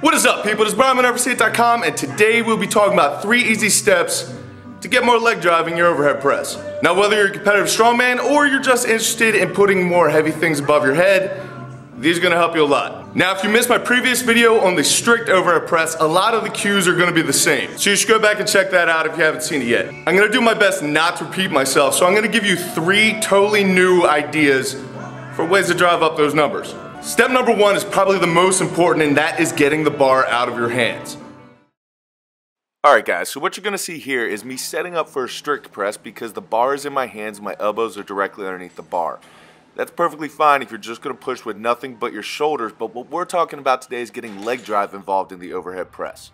What is up people, it's Brian with NEVERsate.com and today we'll be talking about three easy steps to get more leg drive in your overhead press. Now whether you're a competitive strongman or you're just interested in putting more heavy things above your head, these are gonna help you a lot. Now if you missed my previous video on the strict overhead press, a lot of the cues are gonna be the same. So you should go back and check that out if you haven't seen it yet. I'm gonna do my best not to repeat myself, so I'm gonna give you three totally new ideas for ways to drive up those numbers. Step number one is probably the most important and that is getting the bar out of your hands. Alright guys, so what you're going to see here is me setting up for a strict press because the bar is in my hands my elbows are directly underneath the bar. That's perfectly fine if you're just going to push with nothing but your shoulders, but what we're talking about today is getting leg drive involved in the overhead press.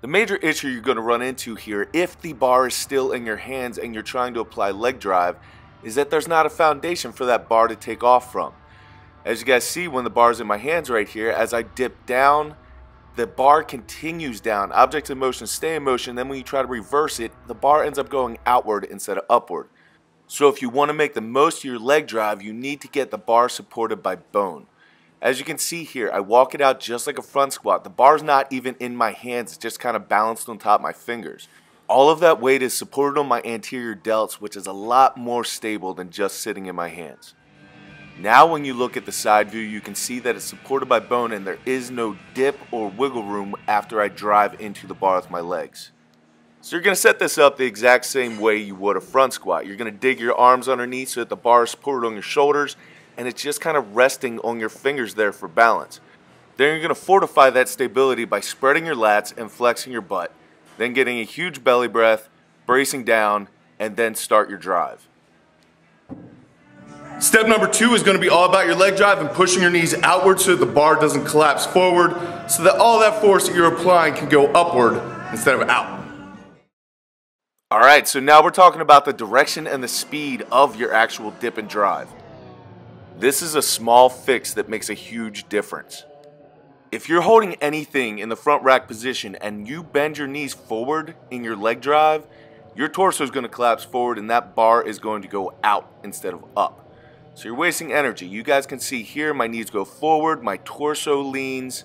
The major issue you're going to run into here if the bar is still in your hands and you're trying to apply leg drive is that there's not a foundation for that bar to take off from. As you guys see when the bar is in my hands right here, as I dip down, the bar continues down. Objects in motion stay in motion, then when you try to reverse it, the bar ends up going outward instead of upward. So if you want to make the most of your leg drive, you need to get the bar supported by bone. As you can see here, I walk it out just like a front squat. The bar's not even in my hands, it's just kind of balanced on top of my fingers. All of that weight is supported on my anterior delts, which is a lot more stable than just sitting in my hands. Now when you look at the side view, you can see that it's supported by bone and there is no dip or wiggle room after I drive into the bar with my legs. So you're going to set this up the exact same way you would a front squat. You're going to dig your arms underneath so that the bar is supported on your shoulders and it's just kind of resting on your fingers there for balance. Then you're going to fortify that stability by spreading your lats and flexing your butt, then getting a huge belly breath, bracing down, and then start your drive. Step number two is going to be all about your leg drive and pushing your knees outward so that the bar doesn't collapse forward so that all that force that you're applying can go upward instead of out. Alright, so now we're talking about the direction and the speed of your actual dip and drive. This is a small fix that makes a huge difference. If you're holding anything in the front rack position and you bend your knees forward in your leg drive, your torso is going to collapse forward and that bar is going to go out instead of up. So you're wasting energy. You guys can see here my knees go forward, my torso leans,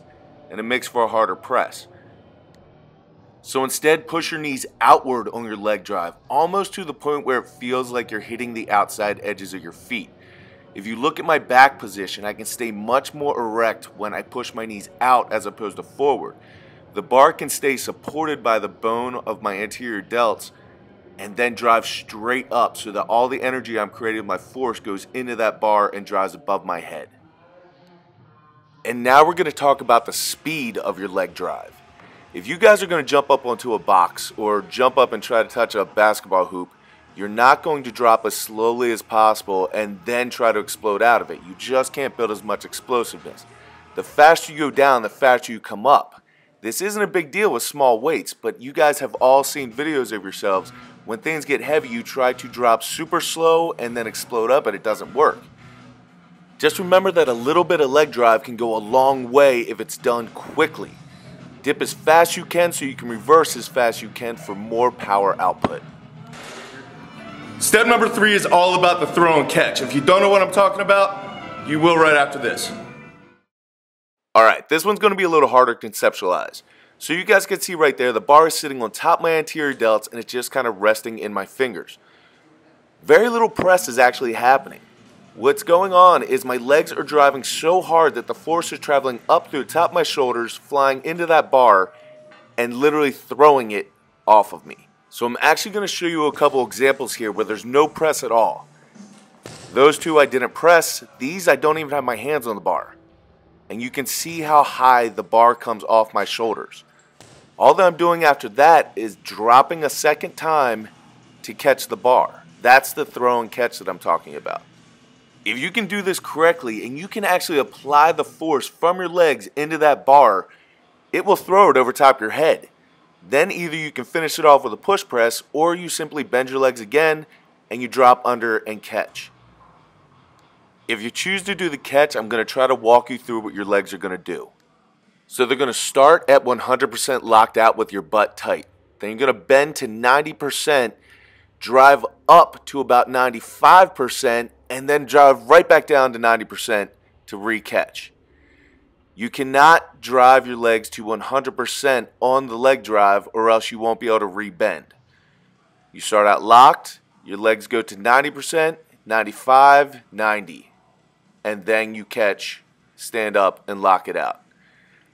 and it makes for a harder press. So instead, push your knees outward on your leg drive, almost to the point where it feels like you're hitting the outside edges of your feet. If you look at my back position, I can stay much more erect when I push my knees out as opposed to forward. The bar can stay supported by the bone of my anterior delts and then drive straight up so that all the energy I'm creating with my force goes into that bar and drives above my head. And now we're going to talk about the speed of your leg drive. If you guys are going to jump up onto a box or jump up and try to touch a basketball hoop, you're not going to drop as slowly as possible and then try to explode out of it. You just can't build as much explosiveness. The faster you go down, the faster you come up. This isn't a big deal with small weights, but you guys have all seen videos of yourselves. When things get heavy, you try to drop super slow and then explode up, and it doesn't work. Just remember that a little bit of leg drive can go a long way if it's done quickly. Dip as fast you can so you can reverse as fast you can for more power output. Step number three is all about the throw and catch. If you don't know what I'm talking about, you will right after this. Alright, this one's going to be a little harder to conceptualize. So you guys can see right there, the bar is sitting on top of my anterior delts and it's just kind of resting in my fingers. Very little press is actually happening. What's going on is my legs are driving so hard that the force is traveling up through the top of my shoulders, flying into that bar, and literally throwing it off of me. So I'm actually going to show you a couple examples here where there's no press at all. Those two I didn't press. These I don't even have my hands on the bar. And you can see how high the bar comes off my shoulders. All that I'm doing after that is dropping a second time to catch the bar. That's the throw and catch that I'm talking about. If you can do this correctly and you can actually apply the force from your legs into that bar, it will throw it over top your head. Then either you can finish it off with a push press or you simply bend your legs again and you drop under and catch. If you choose to do the catch, I'm going to try to walk you through what your legs are going to do. So they're going to start at 100% locked out with your butt tight. Then you're going to bend to 90%, drive up to about 95%, and then drive right back down to 90% to recatch. You cannot drive your legs to 100% on the leg drive or else you won't be able to rebend. You start out locked, your legs go to 90%, 95, 90, and then you catch, stand up, and lock it out.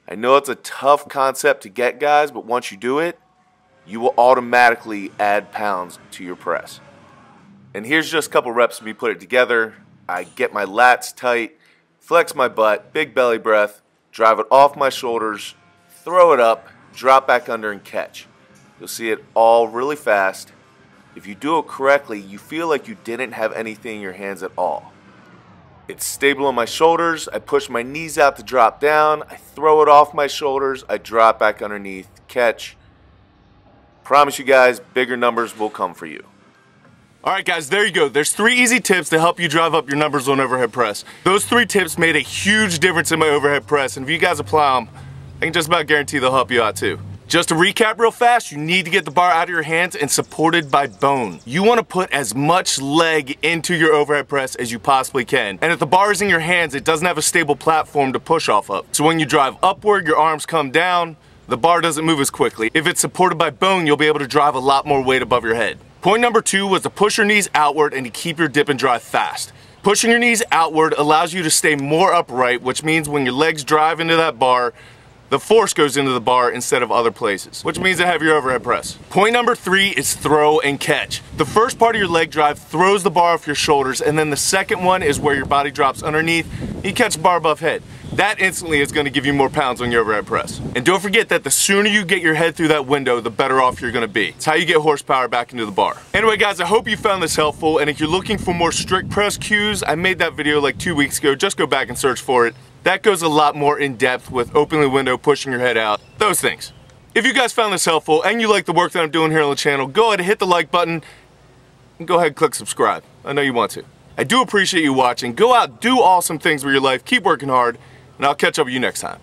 I know it's a tough concept to get, guys, but once you do it, you will automatically add pounds to your press. And here's just a couple reps of me put it together. I get my lats tight, flex my butt, big belly breath, drive it off my shoulders, throw it up, drop back under and catch. You'll see it all really fast. If you do it correctly, you feel like you didn't have anything in your hands at all. It's stable on my shoulders. I push my knees out to drop down. I throw it off my shoulders. I drop back underneath, catch. Promise you guys, bigger numbers will come for you. All right, guys, there you go. There's three easy tips to help you drive up your numbers on overhead press. Those three tips made a huge difference in my overhead press, and if you guys apply them, I can just about guarantee they'll help you out too. Just to recap real fast, you need to get the bar out of your hands and supported by bone. You want to put as much leg into your overhead press as you possibly can. And if the bar is in your hands, it doesn't have a stable platform to push off of. So when you drive upward, your arms come down, the bar doesn't move as quickly. If it's supported by bone, you'll be able to drive a lot more weight above your head. Point number two was to push your knees outward and to keep your dip and drive fast. Pushing your knees outward allows you to stay more upright, which means when your legs drive into that bar, the force goes into the bar instead of other places, which means I have your overhead press. Point number three is throw and catch. The first part of your leg drive throws the bar off your shoulders, and then the second one is where your body drops underneath. You catch bar above head. That instantly is gonna give you more pounds on your overhead press. And don't forget that the sooner you get your head through that window, the better off you're gonna be. It's how you get horsepower back into the bar. Anyway guys, I hope you found this helpful, and if you're looking for more strict press cues, I made that video like two weeks ago, just go back and search for it. That goes a lot more in depth with opening the window, pushing your head out, those things. If you guys found this helpful and you like the work that I'm doing here on the channel, go ahead and hit the like button and go ahead and click subscribe. I know you want to. I do appreciate you watching. Go out, do awesome things with your life, keep working hard, and I'll catch up with you next time.